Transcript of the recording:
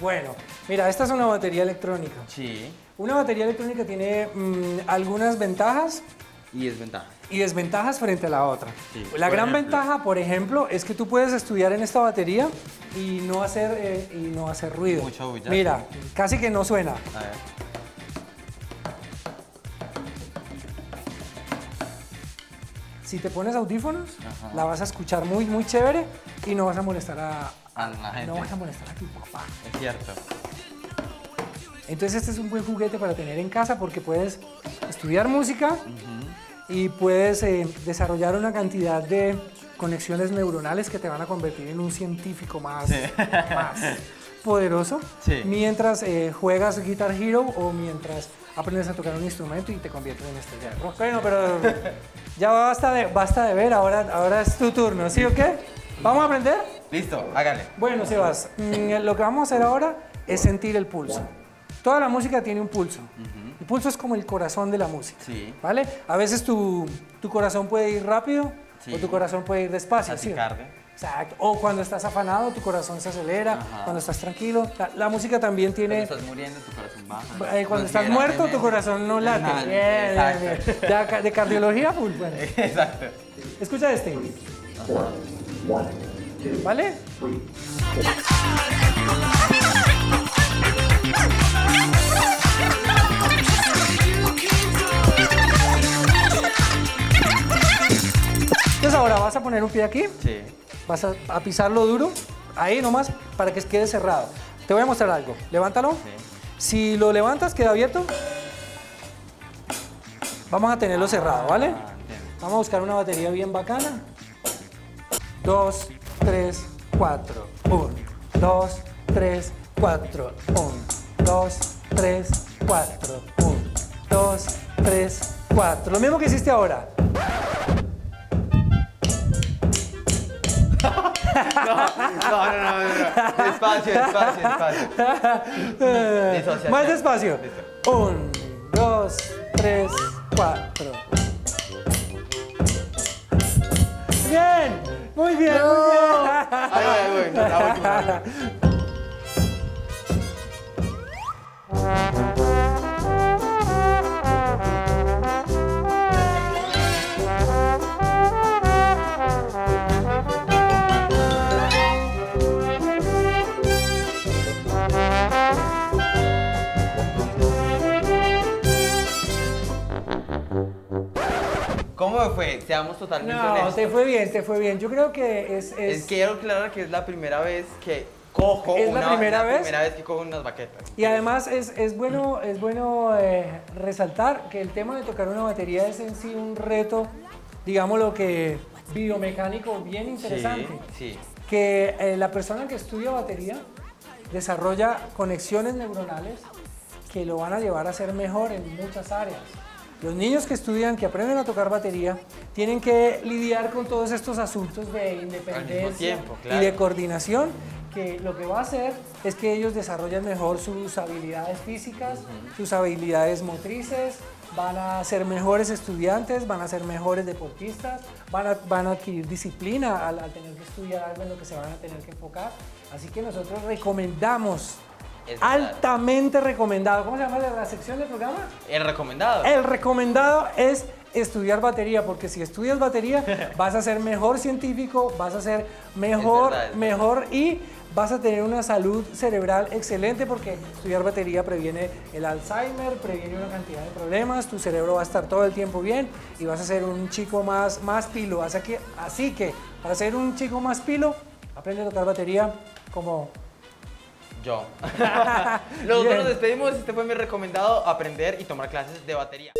Bueno, mira, esta es una batería electrónica. Sí. Una batería electrónica tiene mm, algunas ventajas Y desventaja. y desventajas frente a la otra. Sí, la gran ejemplo. ventaja, por ejemplo, es que tú puedes estudiar en esta batería y no hacer, eh, y no hacer ruido. Mucho bulla. Mira, casi que no suena. A ver. Si te pones audífonos, Ajá. la vas a escuchar muy, muy chévere y no vas a molestar a, A la gente. no vas a molestar a tu papá. Es cierto. Entonces este es un buen juguete para tener en casa porque puedes estudiar música y puedes eh, desarrollar una cantidad de conexiones neuronales que te van a convertir en un científico más, más poderoso Sí. mientras eh, juegas Guitar Hero o mientras aprendes a tocar un instrumento y te conviertes en estrella de rock. Bueno, pero ya basta de, basta de ver, ahora, ahora es tu turno, ¿sí o qué? ¿Vamos a aprender? Listo, hágale. Bueno, Sebas, mm, lo que vamos a hacer ahora es sentir el pulso. Toda la música tiene un pulso. El pulso es como el corazón de la música. Sí. ¿Vale? A veces tu, tu corazón puede ir rápido Sí. o tu corazón puede ir despacio. Exacto. O cuando estás afanado, tu corazón se acelera. Ajá. Cuando estás tranquilo. La, la música también Cuando tiene. estás muriendo, tu corazón baja. eh, cuando estás muerto, tu corazón no late. Bien, exacto. bien. De, de cardiología, full. Bueno. Exacto. Escucha este. ¿Vale? Entonces ahora vas a poner un pie aquí, Sí. vas a, a pisarlo duro, ahí nomás, para que quede cerrado. Te voy a mostrar algo. Levántalo. Si lo levantas, queda abierto. Vamos a tenerlo cerrado, ¿vale? Ah. Vamos a buscar una batería bien bacana. Dos, tres, cuatro. Un, dos, tres, cuatro. Un, dos, tres, cuatro. Un, dos, tres, cuatro. Lo mismo que hiciste ahora. No, no, no, no, no. Despacio, despacio, despacio. Más despacio. Un, dos, tres, cuatro. Bien, muy bien, muy bien. Bye. ¿Cómo fue? Seamos totalmente No, honestos. te fue bien, te fue bien. Yo creo que es, es- quiero aclarar que es la primera vez que cojo ¿Es la una- primera vez? primera vez que cojo unas baquetas. Y además es, es bueno, es bueno eh, resaltar que el tema de tocar una batería es en sí un reto, digámoslo que biomecánico bien interesante. Sí, sí. Que eh, la persona que estudia batería desarrolla conexiones neuronales que lo van a llevar a ser mejor en muchas áreas. Los niños que estudian, que aprenden a tocar batería, tienen que lidiar con todos estos asuntos de independencia tiempo, y de coordinación, que lo que va a hacer es que ellos desarrollen mejor sus habilidades físicas, sus habilidades motrices, van a ser mejores estudiantes, van a ser mejores deportistas, van a, van a adquirir disciplina al, al tener que estudiar algo en lo que se van a tener que enfocar. Así que nosotros recomendamos, Es verdad. altamente recomendado, ¿cómo se llama la, la sección del programa? El recomendado. El recomendado es estudiar batería, porque si estudias batería vas a ser mejor científico, vas a ser mejor, verdad, es mejor y vas a tener una salud cerebral excelente porque estudiar batería previene el Alzheimer, previene una cantidad de problemas, tu cerebro va a estar todo el tiempo bien y vas a ser un chico más, más pilo. Así que, así que para ser un chico más pilo, aprende a tocar batería como Yo. Nosotros nos despedimos. Este fue mi recomendado aprender y tomar clases de batería.